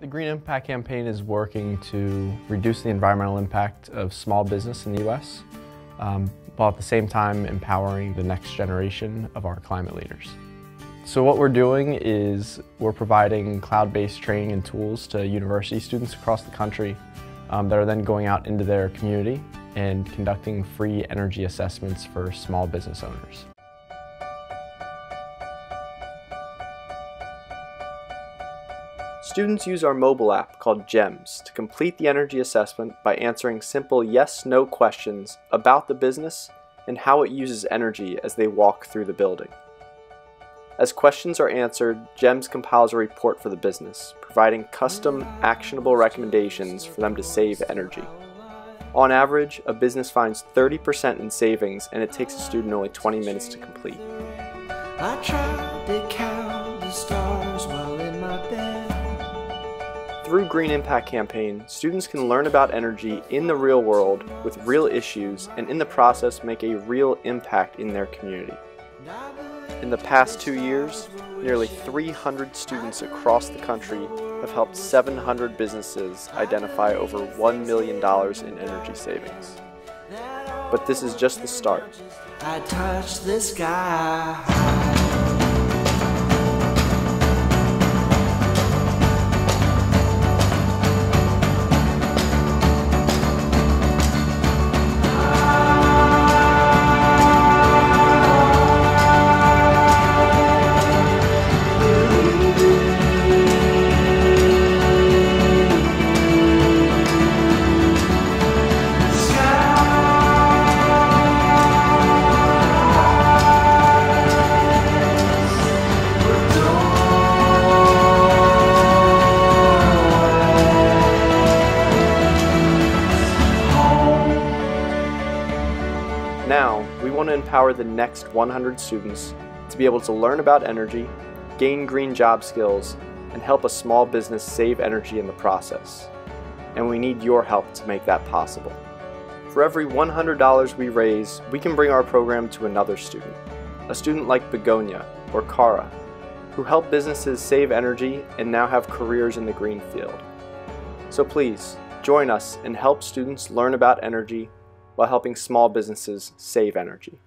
The Green Impact Campaign is working to reduce the environmental impact of small business in the U.S., um, while at the same time empowering the next generation of our climate leaders. So what we're doing is we're providing cloud-based training and tools to university students across the country um, that are then going out into their community and conducting free energy assessments for small business owners. Students use our mobile app called GEMS to complete the energy assessment by answering simple yes-no questions about the business and how it uses energy as they walk through the building. As questions are answered, GEMS compiles a report for the business, providing custom, actionable recommendations for them to save energy. On average, a business finds 30% in savings and it takes a student only 20 minutes to complete. Through Green Impact Campaign, students can learn about energy in the real world with real issues and in the process make a real impact in their community. In the past two years, nearly 300 students across the country have helped 700 businesses identify over $1 million in energy savings. But this is just the start. Now, we want to empower the next 100 students to be able to learn about energy, gain green job skills, and help a small business save energy in the process. And we need your help to make that possible. For every $100 we raise, we can bring our program to another student. A student like Begonia or Cara, who help businesses save energy and now have careers in the green field. So please, join us and help students learn about energy while helping small businesses save energy.